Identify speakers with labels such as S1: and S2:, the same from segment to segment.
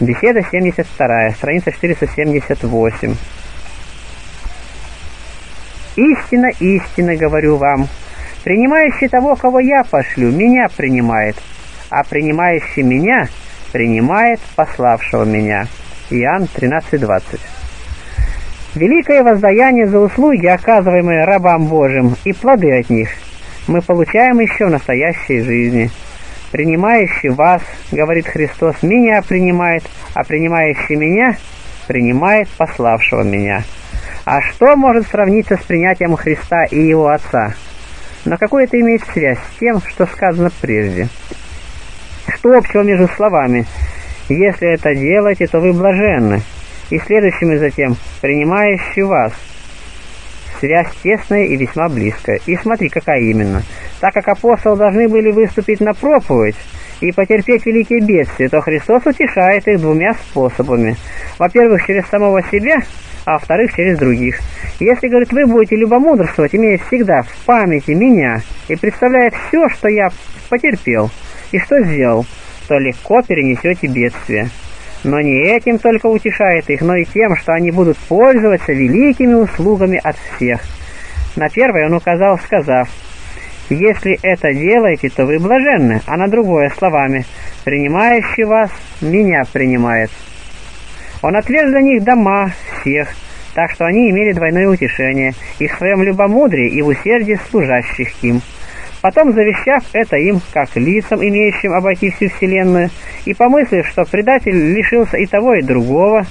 S1: Беседа 72, страница 478. «Истина, истина, говорю вам, принимающий того, кого я пошлю, меня принимает, а принимающий меня принимает пославшего меня». Иоанн 13:20. Великое воздаяние за услуги, оказываемые рабам Божьим, и плоды от них мы получаем еще в настоящей жизни – принимающий вас, говорит Христос, меня принимает, а принимающий меня принимает пославшего меня. А что может сравниться с принятием Христа и его Отца? Но какую это имеет связь с тем, что сказано прежде? Что общего между словами «Если это делаете, то вы блаженны» и следующими затем «Принимающий вас» связь тесная и весьма близкая. И смотри, какая именно. Так как апостолы должны были выступить на проповедь и потерпеть великие бедствия, то Христос утешает их двумя способами. Во-первых, через самого себя, а во-вторых, через других. Если, говорит, вы будете любомудрствовать, имея всегда в памяти меня и представляя все, что я потерпел и что сделал, то легко перенесете бедствие. Но не этим только утешает их, но и тем, что они будут пользоваться великими услугами от всех. На первое он указал, сказав, «Если это делаете, то вы блаженны», а на другое словами, «Принимающий вас, меня принимает». Он отверг для них дома всех, так что они имели двойное утешение и в своем любомудрии, и в усердии служащих им. Потом, завещав это им, как лицам, имеющим обойти всю вселенную, и помыслив, что предатель лишился и того, и другого,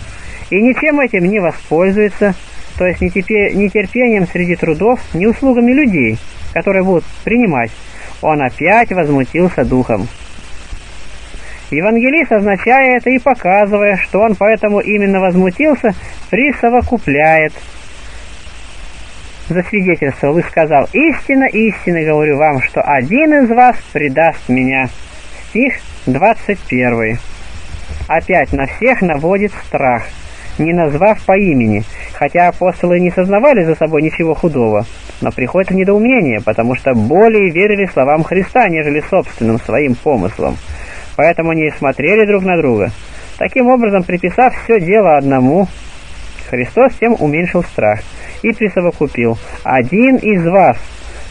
S1: и ничем этим не воспользуется, то есть ни терпением среди трудов, ни услугами людей, которые будут принимать, он опять возмутился духом. Евангелист, означая это и показывая, что он поэтому именно возмутился, присовокупляет – засвидетельствовал и сказал, «Истинно, истинно говорю вам, что один из вас предаст меня». Стих 21. Опять на всех наводит страх, не назвав по имени, хотя апостолы не сознавали за собой ничего худого, но приходит в недоумение, потому что более верили словам Христа, нежели собственным своим помыслам. Поэтому они смотрели друг на друга. Таким образом, приписав все дело одному, Христос тем уменьшил страх и присовокупил «один из вас»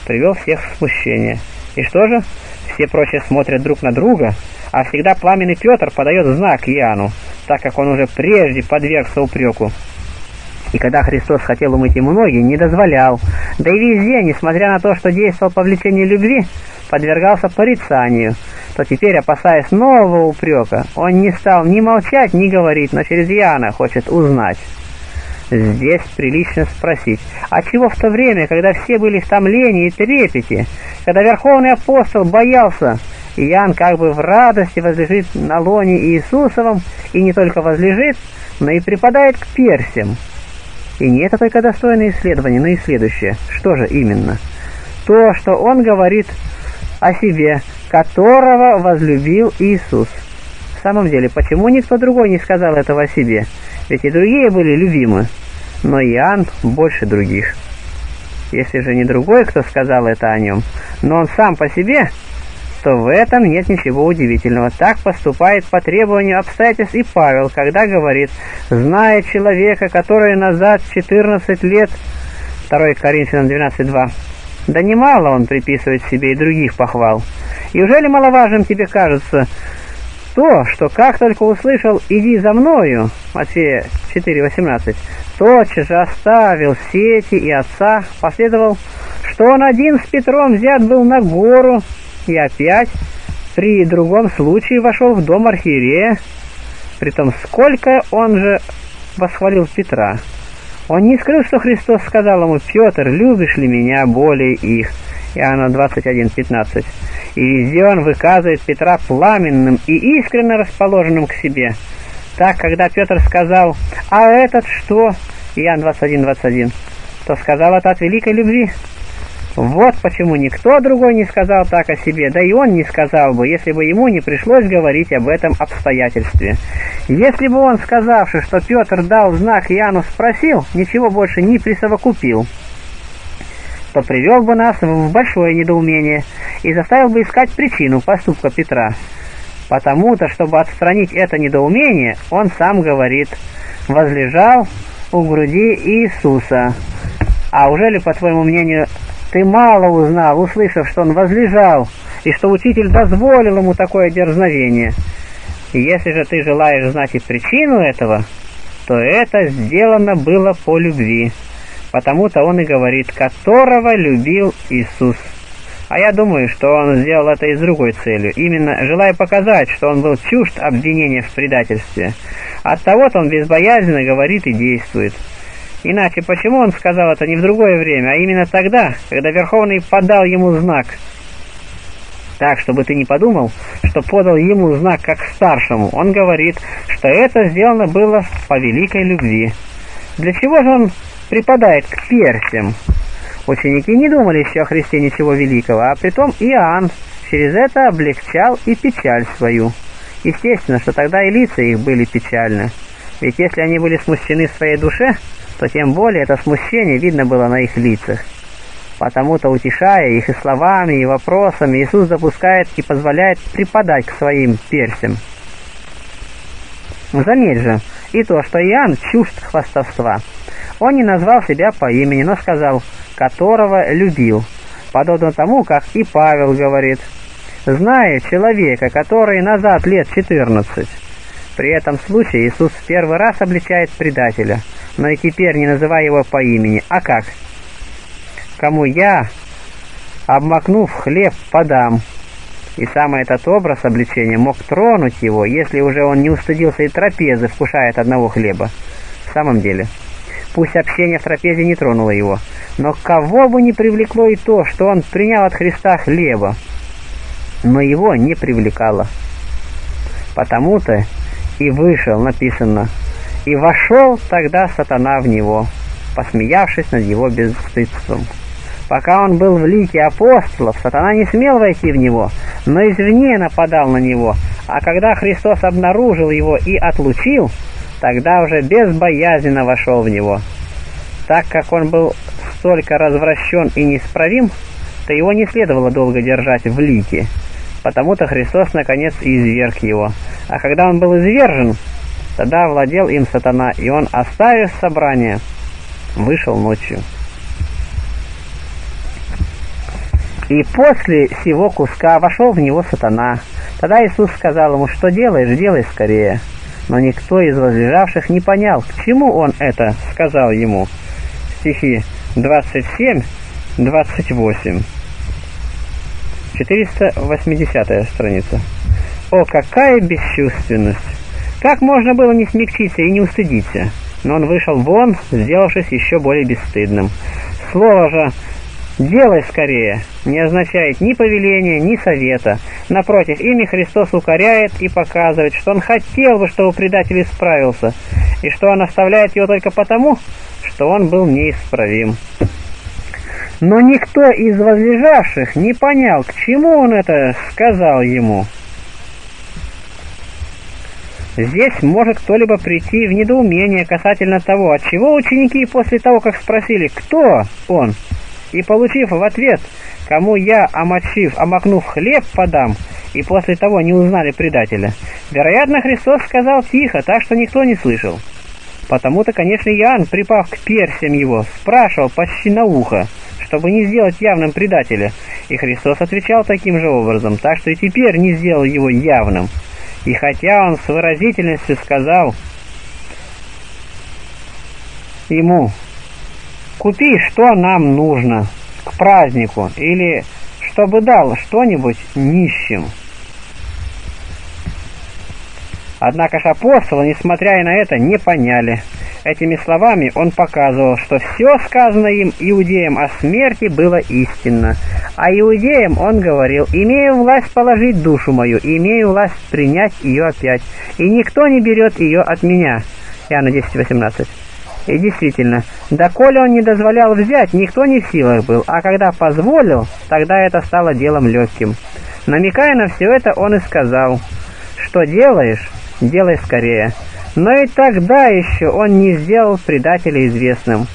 S1: привел всех в смущение. И что же? Все прочие смотрят друг на друга, а всегда пламенный Петр подает знак Иоанну, так как он уже прежде подвергся упреку. И когда Христос хотел умыть ему ноги, не дозволял, да и везде, несмотря на то, что действовал по влечению любви, подвергался порицанию, то теперь, опасаясь нового упрека, он не стал ни молчать, ни говорить, но через Иоанна хочет узнать. Здесь прилично спросить, а чего в то время, когда все были в томлении и трепете, когда Верховный Апостол боялся, Иоанн как бы в радости возлежит на лоне Иисусовом, и не только возлежит, но и припадает к персям. И не это только достойное исследование, но и следующее. Что же именно? То, что он говорит о себе, которого возлюбил Иисус. В самом деле, почему никто другой не сказал этого о себе? Ведь и другие были любимы но Иоанн больше других. Если же не другой, кто сказал это о нем, но он сам по себе, то в этом нет ничего удивительного. Так поступает по требованию обстоятельств и Павел, когда говорит, зная человека, который назад 14 лет, 2 Коринфянам 12.2, да немало он приписывает себе и других похвал. Неужели маловажным тебе кажется то, что как только услышал «иди за мною» Матфея 4.18, тотчас же оставил сети и отца, последовал, что он один с Петром взят был на гору и опять при другом случае вошел в дом архиерея, притом сколько он же восхвалил Петра. Он не скрыл, что Христос сказал ему, «Петр, любишь ли меня более их?» Иоанна 21.15. И везде он выказывает Петра пламенным и искренне расположенным к себе – так, когда Петр сказал «А этот что?» Иоанн 21, 21, то сказал это от великой любви. Вот почему никто другой не сказал так о себе, да и он не сказал бы, если бы ему не пришлось говорить об этом обстоятельстве. Если бы он, сказавший, что Петр дал знак Иоанну, спросил, ничего больше не присовокупил, то привел бы нас в большое недоумение и заставил бы искать причину поступка Петра. Потому-то, чтобы отстранить это недоумение, он сам говорит «возлежал у груди Иисуса». А уже ли, по твоему мнению, ты мало узнал, услышав, что он возлежал, и что учитель дозволил ему такое дерзновение? Если же ты желаешь знать и причину этого, то это сделано было по любви. Потому-то он и говорит, которого любил Иисус. А я думаю, что он сделал это и с другой целью, именно желая показать, что он был чужд обвинения в предательстве. Оттого-то он безбоязненно говорит и действует. Иначе почему он сказал это не в другое время, а именно тогда, когда Верховный подал ему знак? Так, чтобы ты не подумал, что подал ему знак как старшему. Он говорит, что это сделано было по великой любви. Для чего же он припадает к персям? Ученики не думали еще о Христе ничего великого, а притом Иоанн через это облегчал и печаль свою. Естественно, что тогда и лица их были печальны. Ведь если они были смущены в своей душе, то тем более это смущение видно было на их лицах. Потому-то, утешая их и словами, и вопросами, Иисус допускает и позволяет припадать к своим персям. Заметь же и то, что Иоанн чужд хвастовства. Он не назвал себя по имени, но сказал которого любил, подобно тому, как и Павел говорит, зная человека, который назад лет 14. При этом случае Иисус в первый раз обличает предателя, но и теперь не называя его по имени, а как? «Кому я, обмакнув хлеб, подам». И сам этот образ обличения мог тронуть его, если уже он не устыдился и трапезы, вкушая от одного хлеба. В самом деле... Пусть общение в трапезе не тронуло его, но кого бы не привлекло и то, что он принял от Христа хлеба, но его не привлекало. Потому-то и вышел, написано, и вошел тогда сатана в него, посмеявшись над его бесстыдством. Пока он был в лике апостолов, сатана не смел войти в него, но извне нападал на него, а когда Христос обнаружил его и отлучил, тогда уже безбоязненно вошел в него. Так как он был столько развращен и неисправим, то его не следовало долго держать в лике. Потому-то Христос наконец и изверг его. А когда он был извержен, тогда владел им сатана, и он, оставив собрание, вышел ночью. И после сего куска вошел в него сатана. Тогда Иисус сказал ему, что делаешь, делай скорее но никто из возлежавших не понял, к чему он это сказал ему. Стихи 27-28. 480 страница. О, какая бесчувственность! Как можно было не смягчиться и не устыдиться? Но он вышел вон, сделавшись еще более бесстыдным. Слово же «делай скорее» не означает ни повеления, ни совета. Напротив, ими Христос укоряет и показывает, что Он хотел бы, чтобы предатель исправился, и что Он оставляет его только потому, что он был неисправим. Но никто из возлежавших не понял, к чему он это сказал ему. Здесь может кто-либо прийти в недоумение касательно того, от чего ученики после того, как спросили, кто он, и получив в ответ, кому я, омочив, омакнув хлеб, подам, и после того не узнали предателя, вероятно, Христос сказал тихо, так что никто не слышал. Потому-то, конечно, Иоанн, припав к персям его, спрашивал почти на ухо, чтобы не сделать явным предателя, и Христос отвечал таким же образом, так что и теперь не сделал его явным. И хотя он с выразительностью сказал ему, Купи, что нам нужно к празднику, или чтобы дал что-нибудь нищим. Однако ж апостолы, несмотря и на это, не поняли. Этими словами он показывал, что все сказанное им иудеям о смерти было истинно. А иудеям он говорил, имею власть положить душу мою, имею власть принять ее опять, и никто не берет ее от меня. Иоанна 10:18. И действительно, доколе он не дозволял взять, никто не в силах был, а когда позволил, тогда это стало делом легким. Намекая на все это, он и сказал, что делаешь, делай скорее. Но и тогда еще он не сделал предателя известным.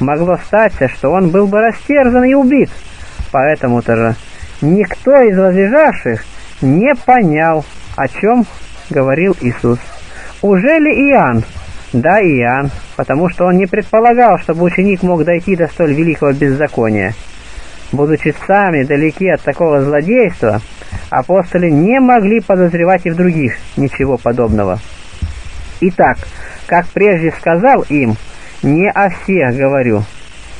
S1: Могло статься, что он был бы растерзан и убит. Поэтому-то же никто из возлежавших не понял, О чем говорил Иисус? Уже ли Иоанн? Да, Иоанн, потому что он не предполагал, чтобы ученик мог дойти до столь великого беззакония. Будучи сами далеки от такого злодейства, апостоли не могли подозревать и в других ничего подобного. Итак, как прежде сказал им, не о всех говорю,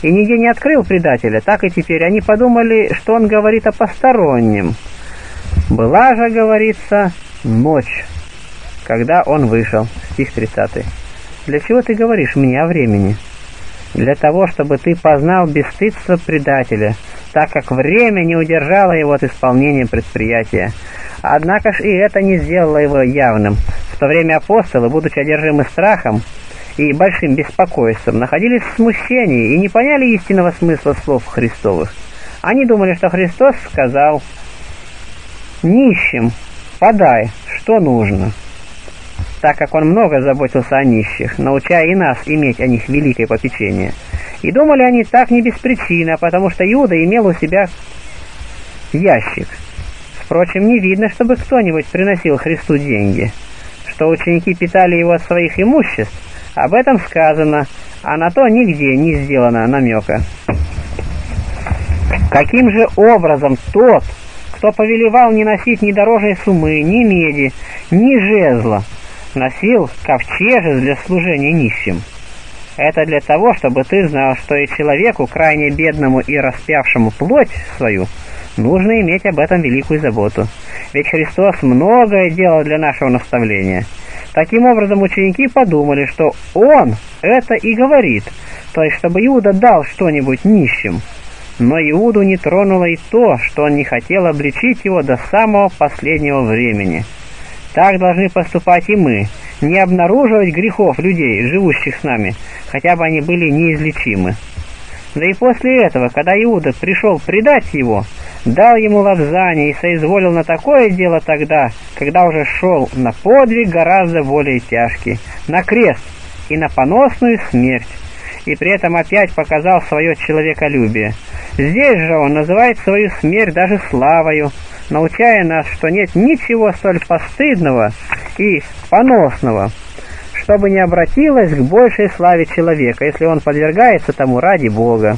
S1: и нигде не открыл предателя, так и теперь они подумали, что он говорит о постороннем. Была же, говорится, ночь, когда он вышел. Стих 30. Для чего ты говоришь мне о времени? Для того, чтобы ты познал бесстыдство предателя, так как время не удержало его от исполнения предприятия. Однако ж и это не сделало его явным. В то время апостолы, будучи одержимы страхом и большим беспокойством, находились в смущении и не поняли истинного смысла слов Христовых. Они думали, что Христос сказал «Нищим подай, что нужно» так как он много заботился о нищих, научая и нас иметь о них великое попечение. И думали они так не без причины, потому что Иуда имел у себя ящик. Впрочем, не видно, чтобы кто-нибудь приносил Христу деньги. Что ученики питали его от своих имуществ, об этом сказано, а на то нигде не сделано намека. Каким же образом тот, кто повелевал не носить ни дорожной суммы, ни меди, ни жезла, носил ковчежи для служения нищим. Это для того, чтобы ты знал, что и человеку, крайне бедному и распявшему плоть свою, нужно иметь об этом великую заботу. Ведь Христос многое делал для нашего наставления. Таким образом, ученики подумали, что Он это и говорит, то есть, чтобы Иуда дал что-нибудь нищим. Но Иуду не тронуло и то, что он не хотел обличить его до самого последнего времени. Так должны поступать и мы, не обнаруживать грехов людей, живущих с нами, хотя бы они были неизлечимы. Да и после этого, когда Иуда пришел предать его, дал ему лапзание и соизволил на такое дело тогда, когда уже шел на подвиг гораздо более тяжкий, на крест и на поносную смерть, и при этом опять показал свое человеколюбие. Здесь же он называет свою смерть даже славою, научая нас, что нет ничего столь постыдного и поносного, чтобы не обратилось к большей славе человека, если он подвергается тому ради Бога.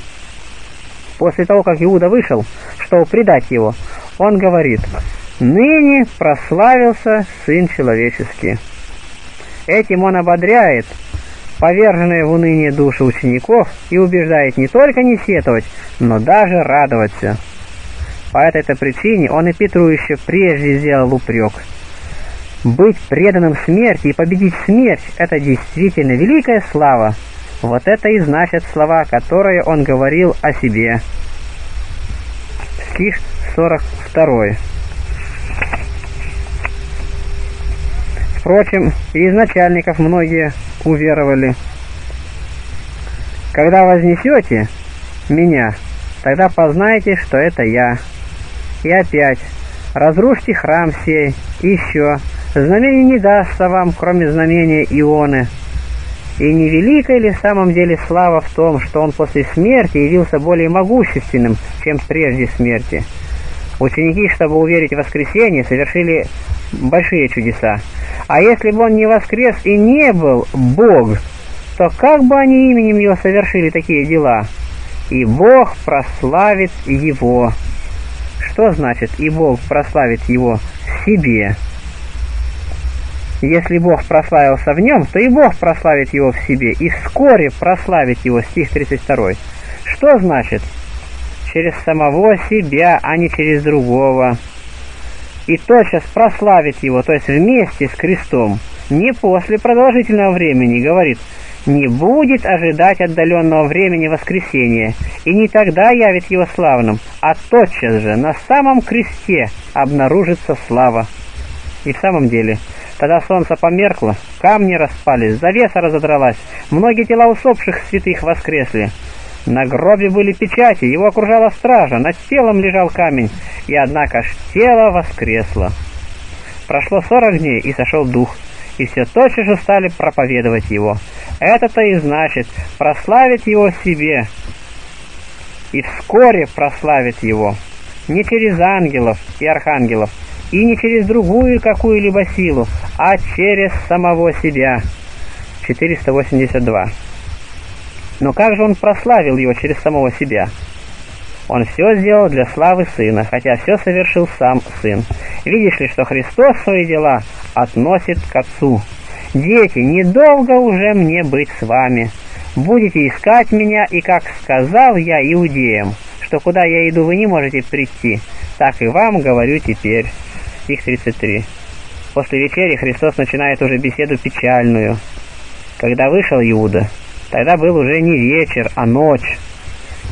S1: После того, как Иуда вышел, чтобы предать его, он говорит, «Ныне прославился Сын Человеческий». Этим он ободряет поверженные в уныние души учеников и убеждает не только не сетовать, но даже радоваться. По этой-то причине он и Петру еще прежде сделал упрек. Быть преданным смерти и победить смерть – это действительно великая слава. Вот это и значит слова, которые он говорил о себе. Стих 42. Впрочем, и из начальников многие уверовали. Когда вознесете меня, тогда познайте, что это я. И опять, разрушьте храм сей, еще, знамение не дастся вам, кроме знамения Ионы. И не великая ли в самом деле слава в том, что он после смерти явился более могущественным, чем прежде смерти? Ученики, чтобы уверить в воскресенье, совершили большие чудеса. А если бы он не воскрес и не был Бог, то как бы они именем его совершили такие дела? И Бог прославит его. Что значит «и Бог прославит его в себе»? Если Бог прославился в нем, то и Бог прославит его в себе, и вскоре прославит его, стих 32. Что значит? Через самого себя, а не через другого. И тотчас прославит его, то есть вместе с крестом, не после продолжительного времени, говорит, не будет ожидать отдаленного времени воскресения, и не тогда явит его славным, а тотчас же на самом кресте обнаружится слава. И в самом деле, тогда солнце померкло, камни распались, завеса разодралась, многие тела усопших святых воскресли. На гробе были печати, его окружала стража, над телом лежал камень, и однако ж тело воскресло. Прошло сорок дней, и сошел дух и все тотчас же стали проповедовать его. Это-то и значит прославить его себе, и вскоре прославит его, не через ангелов и архангелов, и не через другую какую-либо силу, а через самого себя. 482. Но как же он прославил его через самого себя? Он все сделал для славы Сына, хотя все совершил сам Сын. Видишь ли, что Христос свои дела относит к Отцу. «Дети, недолго уже мне быть с вами. Будете искать меня, и, как сказал я иудеям, что куда я иду, вы не можете прийти, так и вам говорю теперь». Стих 33. После вечери Христос начинает уже беседу печальную. Когда вышел Иуда, тогда был уже не вечер, а ночь.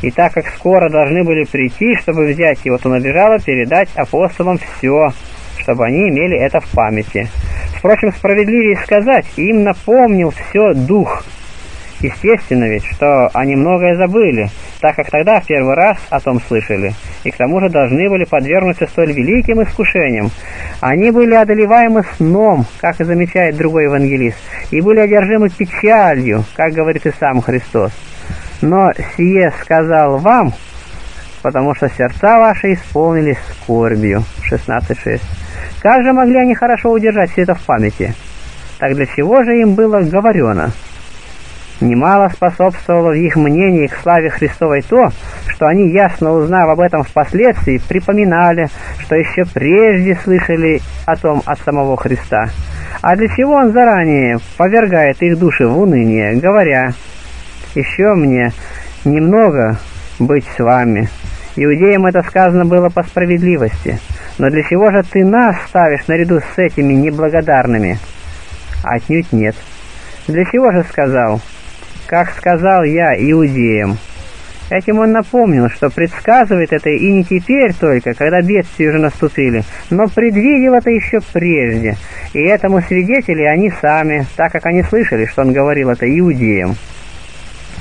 S1: И так как скоро должны были прийти, чтобы взять его, то набежало передать апостолам все, чтобы они имели это в памяти. Впрочем, справедливее сказать, им напомнил все Дух. Естественно ведь, что они многое забыли, так как тогда в первый раз о том слышали, и к тому же должны были подвергнуться столь великим искушениям. Они были одолеваемы сном, как и замечает другой евангелист, и были одержимы печалью, как говорит и сам Христос но сие сказал вам, потому что сердца ваши исполнились скорбью. 16.6. Как же могли они хорошо удержать все это в памяти? Так для чего же им было говорено? Немало способствовало в их мнении к славе Христовой то, что они, ясно узнав об этом впоследствии, припоминали, что еще прежде слышали о том от самого Христа. А для чего он заранее повергает их души в уныние, говоря еще мне немного быть с вами. Иудеям это сказано было по справедливости. Но для чего же ты нас ставишь наряду с этими неблагодарными? Отнюдь нет. Для чего же сказал? Как сказал я иудеям. Этим он напомнил, что предсказывает это и не теперь только, когда бедствия уже наступили, но предвидел это еще прежде. И этому свидетели они сами, так как они слышали, что он говорил это иудеям.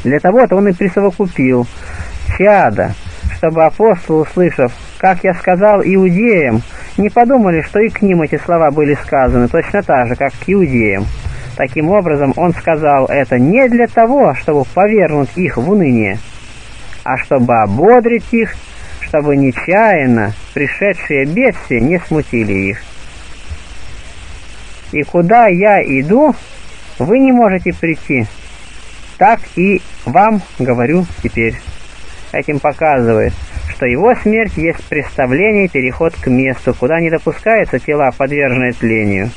S1: Для того-то он и присовокупил чада, чтобы апостолы, услышав, как я сказал иудеям, не подумали, что и к ним эти слова были сказаны точно так же, как к иудеям. Таким образом, он сказал это не для того, чтобы повернуть их в уныние, а чтобы ободрить их, чтобы нечаянно пришедшие бедствия не смутили их. И куда я иду, вы не можете прийти, так и вам говорю теперь. Этим показывает, что его смерть есть представление и переход к месту, куда не допускаются тела, подверженные тлению.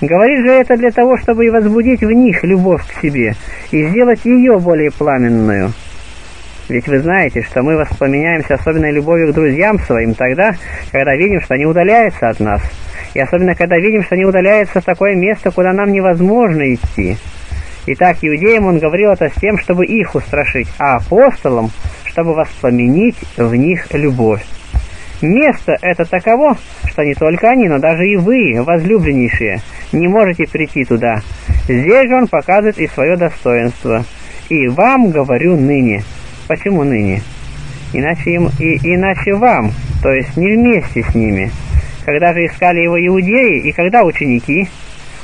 S1: Говорит же это для того, чтобы и возбудить в них любовь к себе, и сделать ее более пламенную. Ведь вы знаете, что мы воспламеняемся особенной любовью к друзьям своим тогда, когда видим, что они удаляются от нас, и особенно когда видим, что они удаляются в такое место, куда нам невозможно идти. Итак, иудеям он говорил это с тем, чтобы их устрашить, а апостолам, чтобы воспламенить в них любовь. Место это таково, что не только они, но даже и вы, возлюбленнейшие, не можете прийти туда. Здесь же он показывает и свое достоинство. И вам говорю ныне. Почему ныне? Иначе, им, и, иначе вам, то есть не вместе с ними. Когда же искали его иудеи и когда ученики –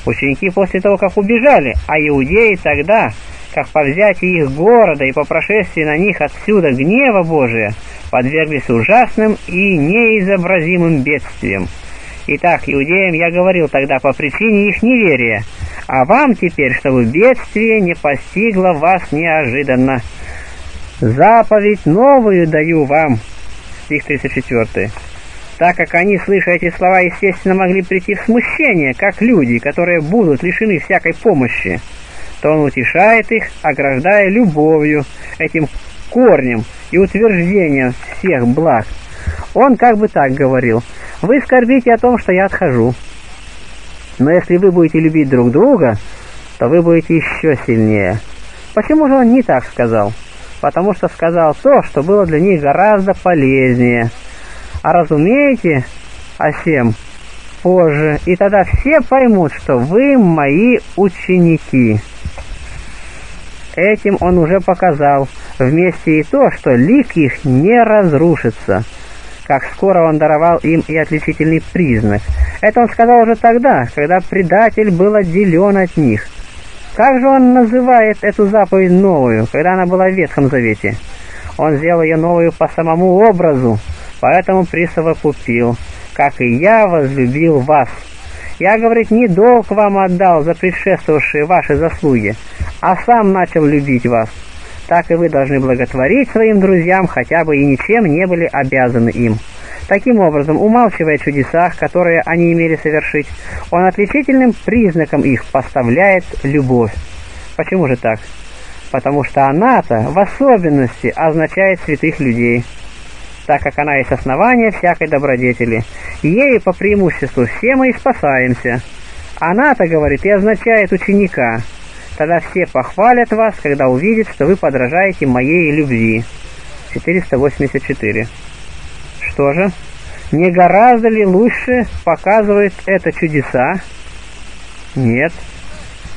S1: Ученики после того, как убежали, а иудеи тогда, как по взятии их города и по прошествии на них отсюда гнева Божия, подверглись ужасным и неизобразимым бедствиям. Итак, иудеям я говорил тогда по причине их неверия, а вам теперь, чтобы бедствие не постигло вас неожиданно. Заповедь новую даю вам. Стих 34. Так как они, слыша эти слова, естественно, могли прийти в смущение, как люди, которые будут лишены всякой помощи, то он утешает их, ограждая любовью, этим корнем и утверждением всех благ. Он как бы так говорил, «Вы скорбите о том, что я отхожу, но если вы будете любить друг друга, то вы будете еще сильнее». Почему же он не так сказал? Потому что сказал то, что было для них гораздо полезнее – а разумеете о всем позже, и тогда все поймут, что вы мои ученики. Этим он уже показал вместе и то, что лик их не разрушится, как скоро он даровал им и отличительный признак. Это он сказал уже тогда, когда предатель был отделен от них. Как же он называет эту заповедь новую, когда она была в Ветхом Завете? Он сделал ее новую по самому образу, поэтому присовокупил. как и я возлюбил вас. Я, говорит, не долг вам отдал за предшествовавшие ваши заслуги, а сам начал любить вас. Так и вы должны благотворить своим друзьям, хотя бы и ничем не были обязаны им. Таким образом, умалчивая чудесах, которые они имели совершить, он отличительным признаком их поставляет любовь. Почему же так? Потому что она-то в особенности означает святых людей так как она есть основание всякой добродетели. Ею по преимуществу все мы и спасаемся. Она-то, говорит, и означает ученика. Тогда все похвалят вас, когда увидят, что вы подражаете моей любви. 484. Что же? Не гораздо ли лучше показывает это чудеса? Нет.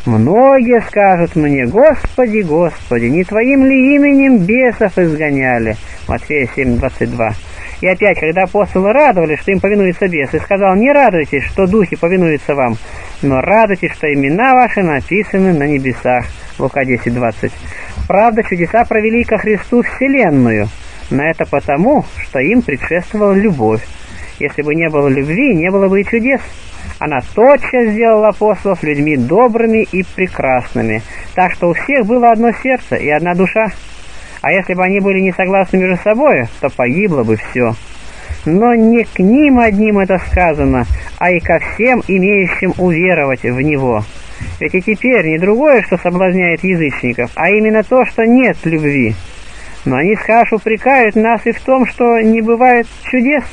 S1: Многие скажут мне, Господи, Господи, не Твоим ли именем бесов изгоняли? Матфея 7:22. И опять, когда апостолы радовались, что им повинуются бесы, сказал, не радуйтесь, что духи повинуются вам, но радуйтесь, что имена ваши написаны на небесах. Лука 10:20. Правда, чудеса провели ко Христу вселенную, но это потому, что им предшествовала любовь. Если бы не было любви, не было бы и чудес. Она тотчас сделала апостолов людьми добрыми и прекрасными, так что у всех было одно сердце и одна душа. А если бы они были не согласны между собой, то погибло бы все. Но не к ним одним это сказано, а и ко всем имеющим уверовать в Него. Ведь и теперь не другое, что соблазняет язычников, а именно то, что нет любви. Но они, скажешь, упрекают нас и в том, что не бывает чудес.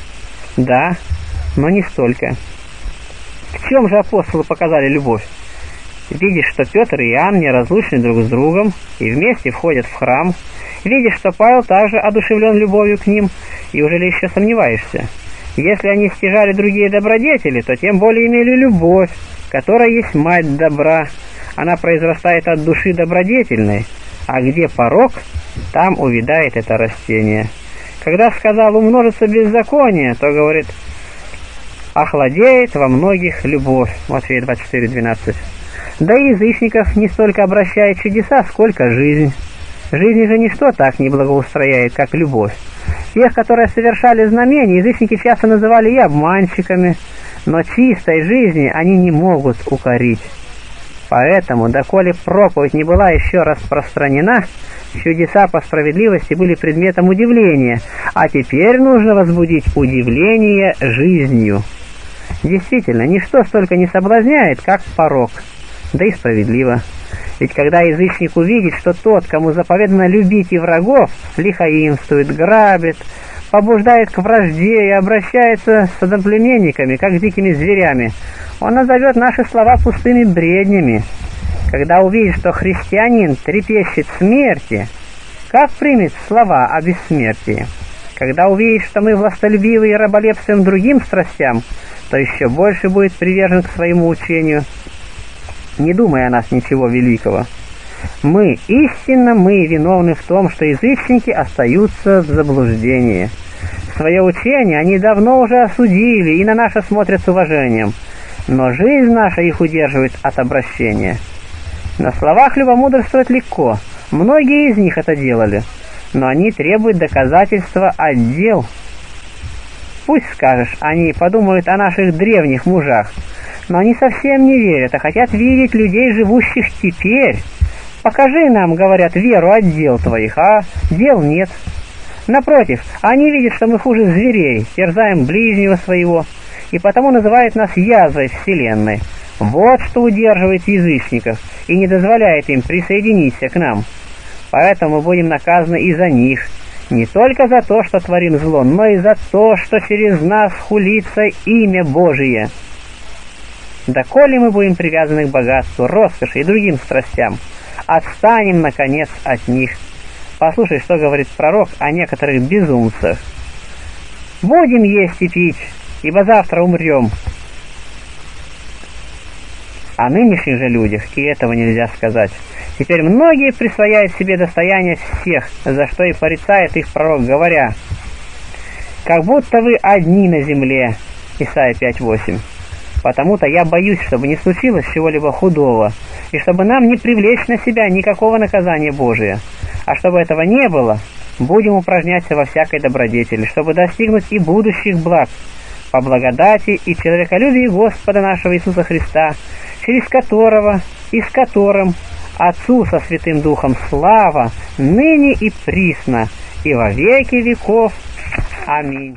S1: Да, но не столько. В чем же апостолы показали любовь? Видишь, что Петр и Иоанн неразлучны друг с другом и вместе входят в храм. Видишь, что Павел также одушевлен любовью к ним, и уже ли еще сомневаешься? Если они стяжали другие добродетели, то тем более имели любовь, которая есть мать добра. Она произрастает от души добродетельной, а где порог, там увядает это растение. Когда сказал умножится беззаконие, то говорит охладеет во многих любовь. Матфея 24:12. Да и язычников не столько обращает чудеса, сколько жизнь. Жизнь же ничто так не благоустрояет, как любовь. Тех, которые совершали знамения, язычники часто называли и обманщиками, но чистой жизни они не могут укорить. Поэтому, доколе проповедь не была еще распространена, чудеса по справедливости были предметом удивления, а теперь нужно возбудить удивление жизнью. Действительно, ничто столько не соблазняет, как порог, да и справедливо. Ведь когда язычник увидит, что тот, кому заповедано любить и врагов, лихоимствует, грабит, побуждает к вражде и обращается с одноплеменниками, как с дикими зверями, он назовет наши слова пустыми бреднями. Когда увидит, что христианин трепещет смерти, как примет слова о бессмертии? Когда увидит, что мы властолюбивы и раболепствуем другим страстям, то еще больше будет привержен к своему учению, не думая о нас ничего великого. Мы, истинно мы виновны в том, что язычники остаются в заблуждении. Свое учение они давно уже осудили и на наше смотрят с уважением, но жизнь наша их удерживает от обращения. На словах любомудрствовать легко, многие из них это делали, но они требуют доказательства от дел, Пусть скажешь, они подумают о наших древних мужах, но они совсем не верят, а хотят видеть людей, живущих теперь. Покажи нам, говорят, веру от дел твоих, а дел нет. Напротив, они видят, что мы хуже зверей, терзаем ближнего своего, и потому называют нас язвой вселенной. Вот что удерживает язычников и не дозволяет им присоединиться к нам. Поэтому будем наказаны и за них, не только за то, что творим зло, но и за то, что через нас хулится имя Божие. Доколе мы будем привязаны к богатству, роскоши и другим страстям, отстанем, наконец, от них. Послушай, что говорит пророк о некоторых безумцах. «Будем есть и пить, ибо завтра умрем». О нынешних же людях и этого нельзя сказать. Теперь многие присвояют себе достояние всех, за что и порицает их пророк, говоря, «Как будто вы одни на земле» Исайя 5.8. Потому-то я боюсь, чтобы не случилось чего-либо худого, и чтобы нам не привлечь на себя никакого наказания Божия. А чтобы этого не было, будем упражняться во всякой добродетели, чтобы достигнуть и будущих благ, по благодати и человеколюбии Господа нашего Иисуса Христа, через которого и с которым Отцу со Святым Духом слава, ныне и присно, и во веки веков. Аминь.